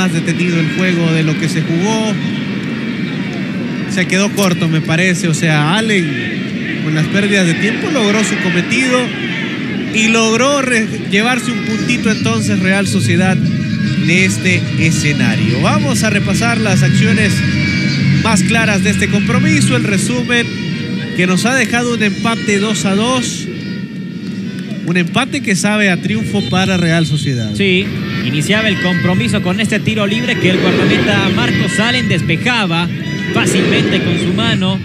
más detenido el juego de lo que se jugó. Se quedó corto, me parece. O sea, Allen, con las pérdidas de tiempo, logró su cometido y logró llevarse un puntito entonces Real Sociedad de este escenario. Vamos a repasar las acciones más claras de este compromiso, el resumen que nos ha dejado un empate 2 a 2. Un empate que sabe a triunfo para Real Sociedad. Sí, iniciaba el compromiso con este tiro libre que el guardameta Marcos Salen despejaba fácilmente con su mano.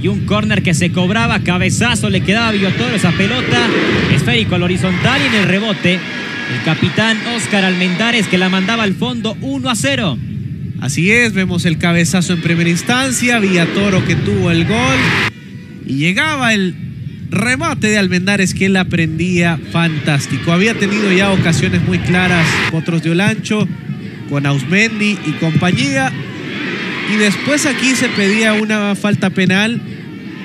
Y un córner que se cobraba, cabezazo, le quedaba a Villotoro esa pelota, esférico al horizontal y en el rebote, el capitán Oscar Almendares que la mandaba al fondo 1 a 0. Así es, vemos el cabezazo en primera instancia, Villatoro que tuvo el gol y llegaba el remate de Almendares que él aprendía fantástico. Había tenido ya ocasiones muy claras Potros de Olancho con Ausmendi y compañía. Y después aquí se pedía una falta penal,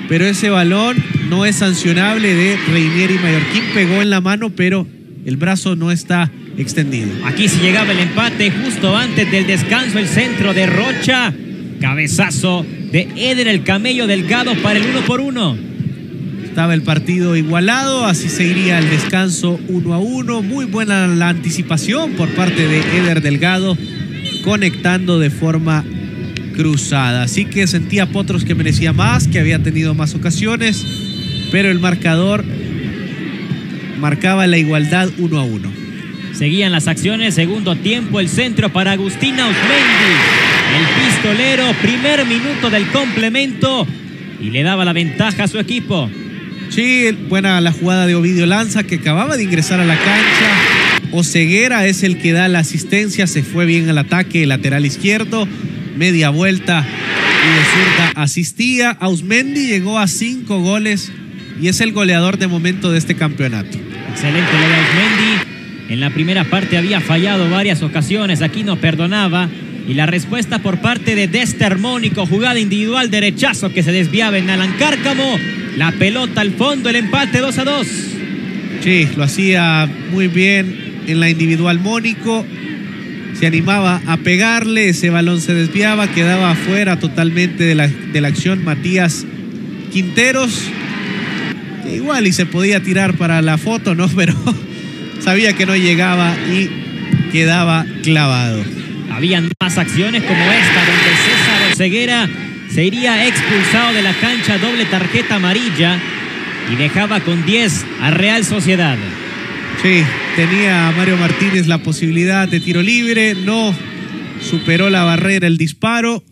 pero ese balón no es sancionable de Reinier y Mallorquín. Pegó en la mano, pero el brazo no está extendido. Aquí se llegaba el empate justo antes del descanso, el centro de Rocha. Cabezazo de Eder el Camello Delgado para el uno por uno. Estaba el partido igualado, así se iría el descanso uno a uno. Muy buena la anticipación por parte de Eder Delgado, conectando de forma cruzada. Así que sentía Potros que merecía más, que había tenido más ocasiones, pero el marcador marcaba la igualdad uno a uno. Seguían las acciones, segundo tiempo, el centro para Agustina Osmendi. El pistolero, primer minuto del complemento y le daba la ventaja a su equipo. Sí, buena la jugada de Ovidio Lanza que acababa de ingresar a la cancha. Oceguera es el que da la asistencia, se fue bien al ataque, lateral izquierdo, media vuelta y de zurda asistía. Ausmendi llegó a cinco goles y es el goleador de momento de este campeonato. Excelente lo de Ausmendi. En la primera parte había fallado varias ocasiones, aquí no perdonaba. Y la respuesta por parte de Dester Mónico, jugada individual, derechazo que se desviaba en Alan Cárcamo. La pelota al fondo, el empate 2 a 2. Sí, lo hacía muy bien en la individual Mónico. Se animaba a pegarle, ese balón se desviaba, quedaba afuera totalmente de la, de la acción Matías Quinteros. Igual y se podía tirar para la foto, ¿no? Pero sabía que no llegaba y quedaba clavado. Habían más acciones como esta, donde César Oseguera se iría expulsado de la cancha, doble tarjeta amarilla y dejaba con 10 a Real Sociedad. Sí, tenía Mario Martínez la posibilidad de tiro libre, no superó la barrera el disparo.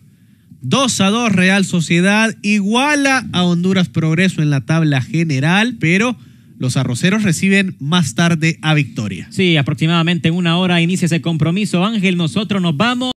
2 a 2 Real Sociedad iguala a Honduras Progreso en la tabla general, pero los arroceros reciben más tarde a Victoria. Sí, aproximadamente en una hora inicia ese compromiso. Ángel, nosotros nos vamos.